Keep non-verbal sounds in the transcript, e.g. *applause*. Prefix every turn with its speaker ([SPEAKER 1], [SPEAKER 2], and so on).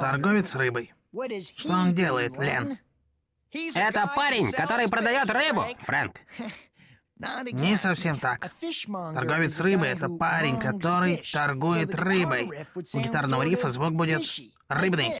[SPEAKER 1] Торговец рыбой. Что он делает, Лен?
[SPEAKER 2] Это парень, который продает рыбу, Фрэнк. *laughs*
[SPEAKER 1] Не совсем так. Торговец рыбы — это парень, который торгует рыбой. У гитарного рифа звук будет рыбный.